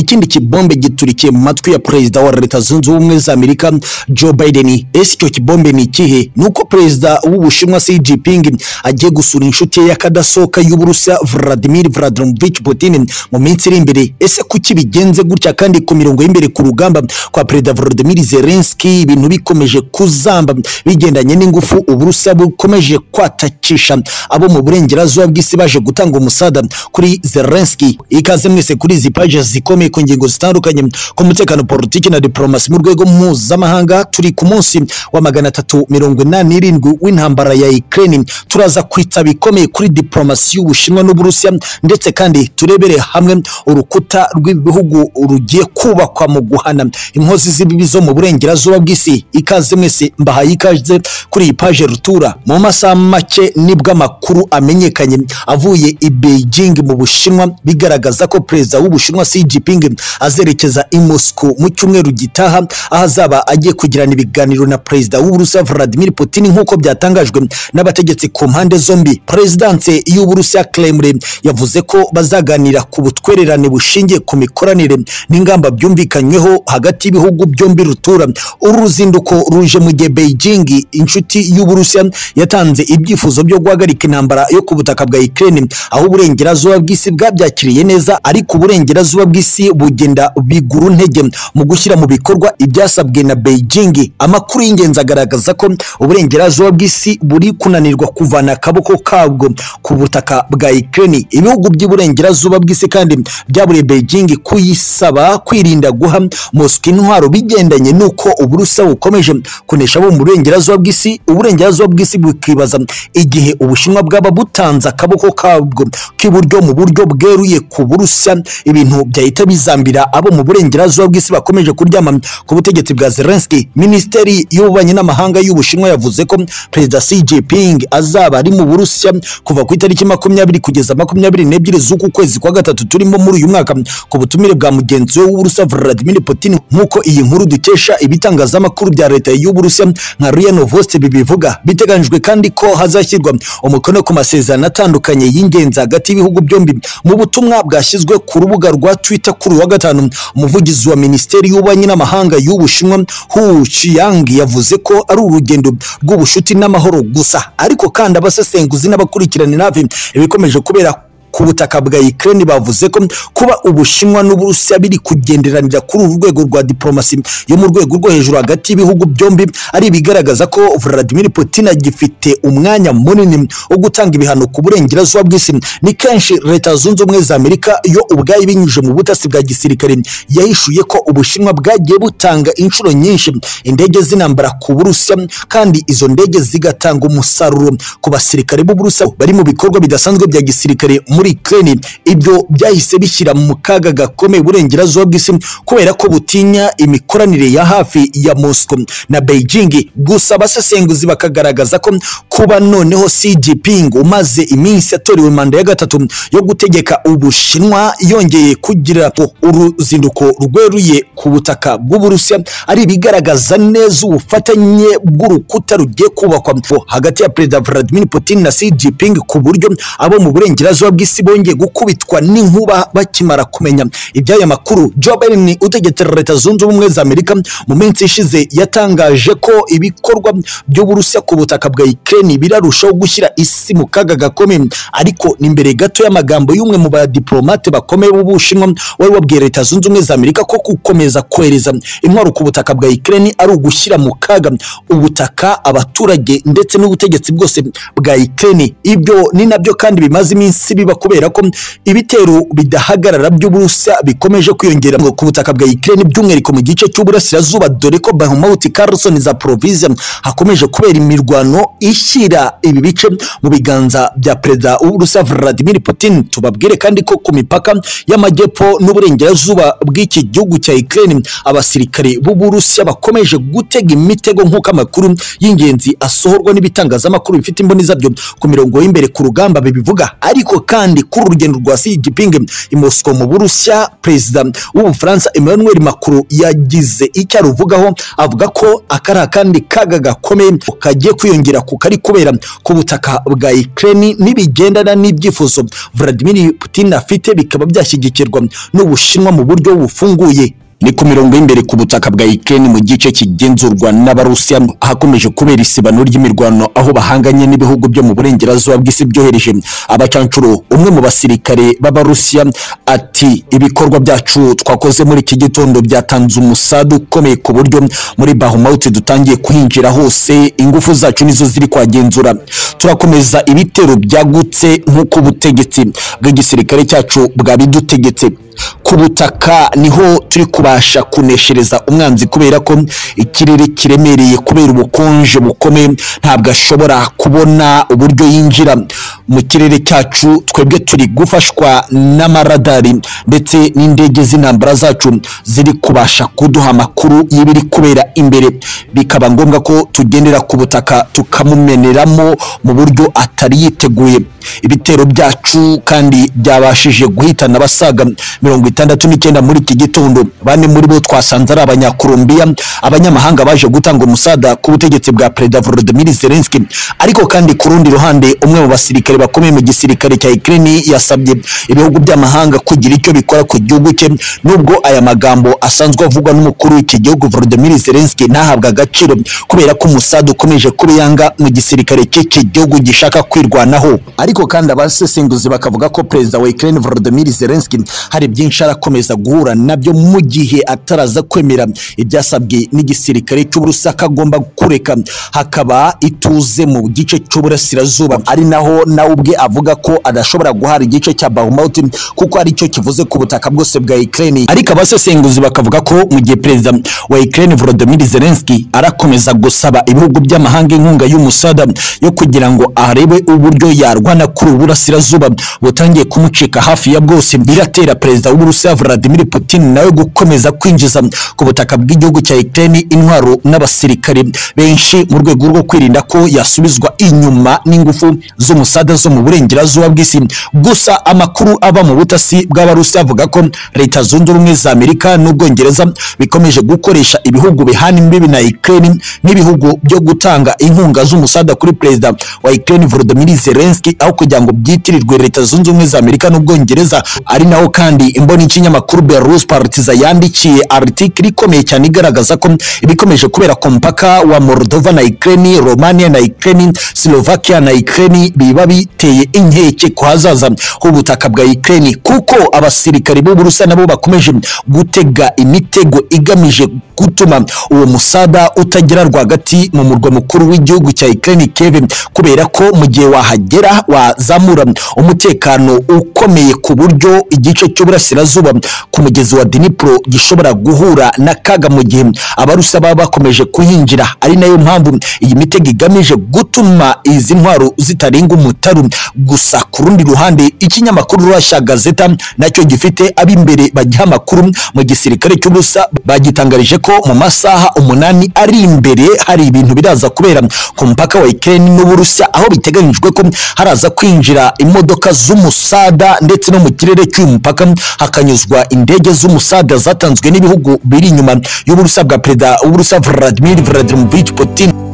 ikindi kibombe giturikiye mu matwi ya perezida wa leta zunze ubumwe za amerika joe biden. Ese icyo kibombe ni ikihe? Ni uko perezida w'ubushinwa xi jinping agiye gusura inshuti ye y'akadasohoka y'uburusiya vladimir vladimirovich putin mu minsi iri imbere. Ese kuki bigenze gutya kandi ku mirongo y'imbere ku rugamba kwa perezida volodymyr zelensky ibintu bikomeje kuzamba? Bigendanye n'ingufu uburusiya bukomeje kwatakisha abo mu burengerazuba bw'isi baje gutanga umusada kuri zelensky. Ikaze mwese kuri izi pages zikomeye. Ku ngingo zitandukanye ku mutekano politiki na diplomasi. Mu rwego mpuzamahanga turi ku munsi wa magana atatu mirongo inani n'irindwi w'intambara ya Ukraine. Turaza kwita bikomeye kuri diplomasi y'ubushinwa n'uburusiya ndetse kandi turebere hamwe urukuta rw'ibihugu rugiye kubakwa mu guhana. Inkozi z'ibibi zo mu burengerazuba bw'isi ikaze mwese mbahaye ikaze kuri iyi paje rutura. Mu masaha make ni bwo amakuru amenyekanye avuye i Beijing mu bushinwa bigaragaza ko perezida w'ubushinwa Xi Jinping azerekeza i Moscow mu cyumweru gitaha aho azaba agiye kugirana ibiganiro na perezida w'uburusiya Vladimir Putin nk'uko byatangajwe n'abategetsi ku mpande zombi. Perezidanse y'uburusiya Kremlin yavuze ko bazaganira ku butwererane bushingiye ku mikoranire n'ingamba byumvikanyweho hagati y'ibihugu byombi rutura. Uru ruzinduko ruje mu gihe Beijing inshuti y'uburusiya yatanze ibyifuzo byo guhagarika intambara yo ku butaka bwa Ukraine aho uburengerazuba bw'isi bwabyakiriye neza ariko uburengerazuba bw'isi bugenda biguru ntege mu gushyira mu bikorwa ibyasabwe na Beijing. Amakuru y'ingenzi agaragaza ko uburengerazuba bw'isi buri kunanirwa kuvana akaboko kabwo ku butaka bwa Ukraine. Ibihugu by'iburengerazuba bw'isi kandi byaburiye Beijing kuyisaba kwirinda guha Moscow intwaro bigendanye n'uko uburusiya bukomeje kunesha abo mu burengerazuba bw'isi uburengerazuba bw'isi bukibaza igihe ubushinwa bwaba butanze akaboko kabwo k'iburyo mu buryo bweruye ku burusiya. Ibintu byahita bizambira abo mu burengerazuba bw'isi bakomeje kuryama ku butegetsi bwa Zelensky. Minisiteri y'ububanyi n'amahanga y'ubushinwa yavuze ko perezida Xi Jinping azaba ari mu burusiya kuva ku itariki makumyabiri kugeza makumyabiri n'ebyiri z'uku kwezi kwa gatatu turimo muri uyu mwaka. Ku butumire bwa mugenzi we w'uburusiya Vladimir Putin nk'uko iyi nkuru dukesha ibitangazamakuru bya leta y'uburusiya nka RIA Novosti bibivuga biteganyijwe kandi ko hazashyirwa umukono ku masezerano atandukanye y'ingenzi hagati y'ibihugu byombi mu butumwa bwashyizwe ku rubuga rwa Twitter kuri uyu wa gatanu umuvugizi wa minisiteri y'ububanyi n'amahanga y'ubushinwa Hu Qiang yavuze ko ari urugendo rw'ubushuti n'amahoro gusa. Ariko kandi abasesenguzi n'abakurikiranira hafi ibikomeje kubera ku butaka bwa Ukraine bavuze ko kuba ubushinwa n'uburusiya biri kugenderanira kuri uru rwego rwa diplomasi yo mu rwego rwo hejuru hagati y'ibihugu byombi ari ibigaragaza ko Vladimir Putin agifite umwanya munini wo gutanga ibihano ku burengerazuba bw'isi. Ni kenshi leta zunze ubumwe za Amerika yo ubwayo binyujije mu butasi bwa gisirikare yahishuye ko ubushinwa bwagiye butanga inshuro nyinshi. Indege z'intambara ku burusiya kandi izo ndege zigatanga umusaruro ku basirikare b'uburusiya bari mu bikorwa bidasanzwe bya gisirikare muri Ukraine. Ibyo byahise bishyira mu kaga gakomeye uburengerazuba bw'isi kubera ko butinya imikoranire ya hafi ya Moscow. Na Beijing gusa abasesenguzi bakagaragaza ko kuba noneho Xi Jinping umaze iminsi atorewe manda ya gatatu yo gutegeka ubushinwa yongeye kugira uruzinduko rweruye ku butaka bw'uburusiya ari ibigaragaza neza ubufatanye bw'urukuta rugiye kubakwa. Hagati ya perezida Vladimir Putin na Xi Jinping ku buryo abo mu burengerazuba bw'isi bongeye gukubitwa n'inkuba bakimara kumenya. Iby'aya makuru Joe Biden utegetse leta zunze ubumwe za Amerika mu minsi ishize yatangaje ko ibikorwa by'uburusiya ku butaka bwa Ukraine birarushaho gushyira isi mu kaga gakomeye. Ariko ni mbere gato y'amagambo y'umwe mu badiplomate bakomeye b'ubushinwa wari wabwiye leta zunze ubumwe za Amerika ko gukomeza kohereza intwaro ku butaka bwa Ukraine ari ugushyira mu kaga ubutaka abaturage ndetse n'ubutegetsi bwose bwa Ukraine. Ibyo ni na byo kandi bimaze iminsi biba kubera ko ibitero bidahagarara by'uburusiya bikomeje kwiyongera. Ku butaka bwa Ukraine by'umwihariko mu gice cy'uburasirazuba dore ko Bahmut Kherson za Province hakomeje kubera imirwano ishyira ibi bice mu biganza bya perezida w'uburusiya Vladimir Putin. Tubabwire kandi ko ku mipaka y'amajyepfo n'uburengerazuba bw'iki gihugu cya Ukraine abasirikare b'uburusiya bakomeje gutega imitego nk'uko amakuru y'ingenzi asohorwa n'ibitangazamakuru bifite imboni zabyo ku mirongo y'imbere ku rugamba bibivuga. Ariko kandi kandi kuri urugendo rwa Xi Jinping i Moscow mu Burusiya perezida w'Ubufaransa Emmanuel Macron yagize icyo aruvugaho avuga ko akari akandi kaga gakomeye kagiye kwiyongera ku kari kubera ku butaka bwa Ukraine nibigendana n'ibyifuzo. Vladimir Putin afite bikaba byashyigikirwa n'Ubushinwa mu buryo bufunguye. Ni ku mirongo y'imbere ku butaka bwa Ukraine mu gice kigenzurwa n'Abarusiya hakomeje kubera isibano ry'imirwano aho bahanganye n'ibihugu byo mu burengerazuba bw'isi byohereje. Abacancuro umwe mu basirikare b'Abarusiya ati ibikorwa byacu twakoze muri iki gitondo byatanze umusadu ukomeye ku buryo muri Bahmut dutangiye kuhinjira hose ingufu zacu nizo ziri kwagenzura. Turakomeza ibitero byagutse nk'uko ubutegetsi bw'igisirikare cyacu bwabidutegetse. Ku butaka ni ho turi kubasha kuneshereza umwanzi kubera ko ikirere kiremereye kubera ubukonje bukomeye. Ntabwo ashobora kubona uburyo yinjira. Mu kirere cyacu twebwe turi gufashwa n'amaradari ndetse n'indege z'intambara zacu ziri kubasha kuduha amakuru y'ibiri kubera imbere. Bikaba ngombwa ko tugendera ku butaka tukamumeneramo mu buryo atari yiteguye. Ibitero byacu kandi byabashije guhitana abasaga mirongo itandatu n'icyenda muri iki gitondo. Bane muri bo twasanze ari abanyakolombiya abanyamahanga baje gutanga umusada ku butegetsi bwa perezida Volodymyr Zelensky. Ariko kandi ku rundi ruhande umwe mu basirikare bakomeye mu gisirikare cya Ukraine yasabye ibihugu by'amahanga kugira icyo bikora ku gihugu cye nubwo aya magambo asanzwe avugwa n'umukuru w'iki gihugu Volodymyr Zelensky ntahabwa agaciro kubera ko umusada ukomeje kubiyanga mu gisirikare cy'iki gihugu gishaka kwirwanaho. Ariko kandi abasesenguzi bakavuga ko perezida wa Ukraine Volodymyr Zelensky hari byinshi arakomeza guhura na byo mu gihe ataraza kwemera ibyasabwe n'igisirikare cy'Uburusiya agomba kureka. Hakaba ituze mu gice cy'uburasirazuba. Ari naho nawe ubwe avuga ko adashobora guhara igice cya Bahmut kuko ari cyo kivuze ku butaka bwose bwa Ukraine. Ariko abasesenguzi bakavuga ko mu gihe perezida wa Ukraine Volodymyr Zelensky arakomeza gusaba ibihugu by'amahanga inkunga y'umusada yo kugira ngo arebe uburyo yarwana kuri ubu burasirazuba butangiye kumucika hafi ya bwose biratera perezida w'Uburusiya Vladimir Putin nawe gukomeza kwinjiza ku butaka bw'igihugu cya Ukraine intwaro n'abasirikare benshi mu rwego rwo kwirinda ko yasubizwa inyuma n'ingufu z'umusada zo mu burengerazuba bw'isi. Gusa amakuru ava mu butasi bw'Abarusiya avuga ko leta zunze ubumwe za Amerika n'Ubwongereza bikomeje gukoresha ibihugu bihana imbibi na Ukraine nk'ibihugu byo gutanga inkunga z'umusada kuri perezida wa Ukraine Volodymyr Zelensky aho kugira ngo byitirirwe leta zunze ubumwe za Amerika n'Ubwongereza ari naho kandi imboni y'ikinyamakuru Belarus Partizan yandikiye article ikomeye cyane igaragaza ko ibikomeje kubera ku mpaka wa Moldova na Ukraine Romania na Ukraine Slovakia na Ukraine biba biteye inkeke ku hazaza h'ubutaka bwa Ukraine kuko abasirikari b'Uburusiya nabo bakomeje gutega imitego igamije gutuma uwo musada utagera rwagati mu murwa mukuru w'igihugu cya Ukraine Kiev kubera ko mu gihe wahagera wazamura umutekano ukomeye ku buryo igice cy'uburasirazuba ku mugezi wa Dnipro gishobora guhura n'akaga mu gihe abarusa baba bakomeje kuhinjira. Ari na yo mpamvu iyi mitego igamije gutuma izi ntwaro zitarenga umutaru gusa ku rundi ruhande ikinyamakuru Russia Gazeta na cyo gifite ab'imbere bagiha amakuru. Mu gisirikare cy'ubusa bagitangarije ko mu masaha umunani ari imbere hari ibintu biraza kubera. Ku mpaka wa Ukraine n'Uburusiya aho biteganyijwe ko haraza kwinjira imodoka z'umusada ndetse no mu kirere cy'uyu mupaka. Hakanyuzwa indege z'umusada zatanzwe n'ibihugu biri inyuma y'Uburusiya bwa perezida w'Uburusiya Vladimir Vladimirovich Putin.